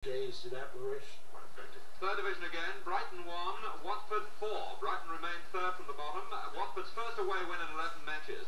days to that, Third division again, Brighton 1, Watford 4. Brighton remained third from the bottom. Watford's first away win in 11 matches.